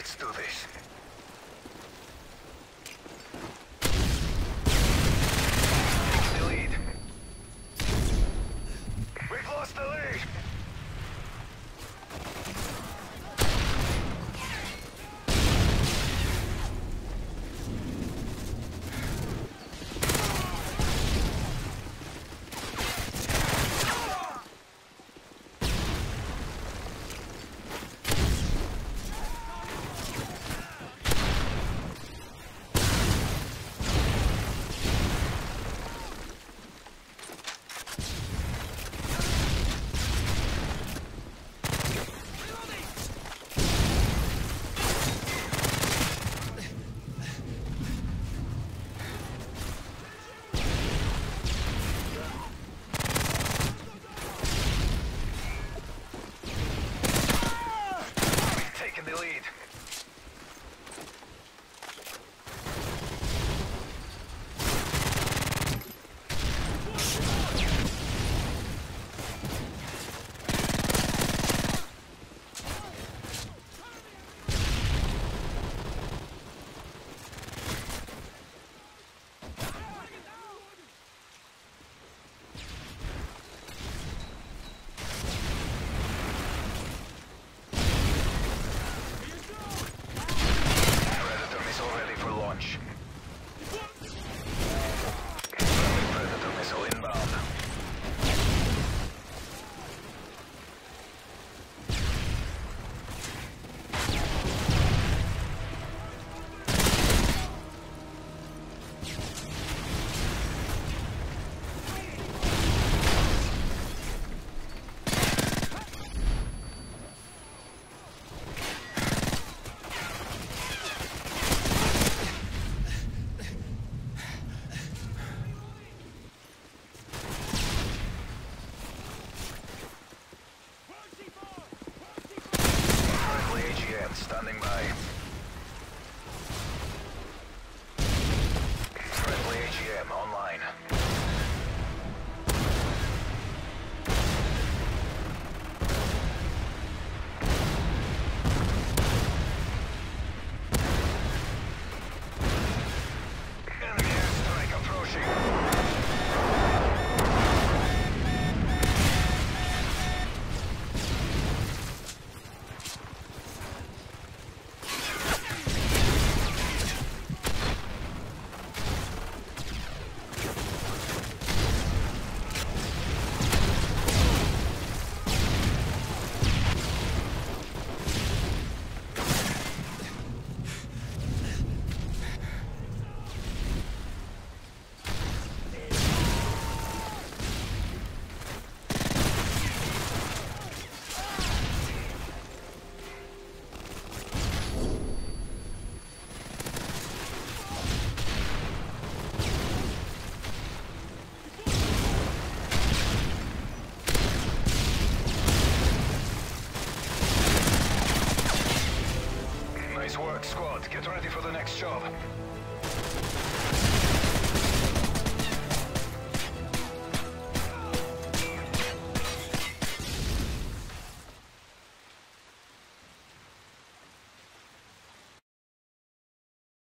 Let's do this. Get ready for the next job.